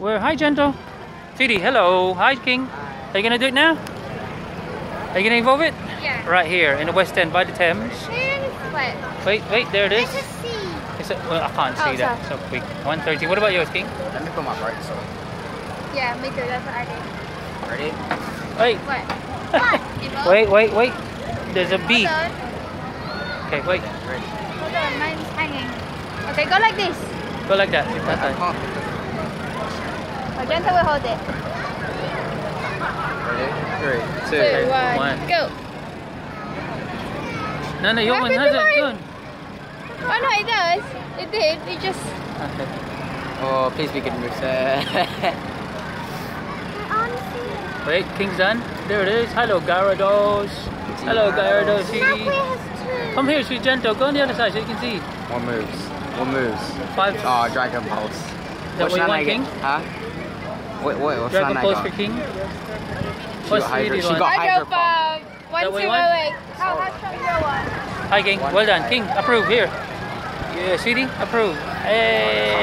Where? Hi, Gentle. Sweetie, hello. Hi, King. Are you gonna do it now? Are you gonna involve it? Yeah. Right here in the West End by the Thames. What? Wait, wait, there it is. There's a sea. It's a, well, I can't oh, see Oh, that so quick. 130. What about yours, King? Let me put my brakes on. Yeah, me too. That's what I did. Ready? Wait, What? what? wait, wait, wait. There's a bee. Okay, wait. Ready. Hold on. Mine's hanging. Okay, go like this. Go like that. If I that can't. Oh, Gentle will hold it. Ready? Three, two. Two, one, one. go. No, no, your What one happened to hasn't. mine? Good. Oh no, it does. It did. It just. Okay. Oh, please be good move, sir. Wait, King's done. There it is. Hello, Gyarados. Hello, Gyarados. sweetie. Come here, sweet gentle. Go on the other side so you can see. One moves. One moves. Five. Oh, Dragon Pulse. that what you want, King? Huh? Wait, wait, what's Dragon that Pulse got? for King. She What's got Hydro- sweetie she one? got- Hydro Hydro Pump. One That what zero you. How how strong is your one? Hi, King. Well done. King, approve. Here. Yeah, sweetie, approve. Hey.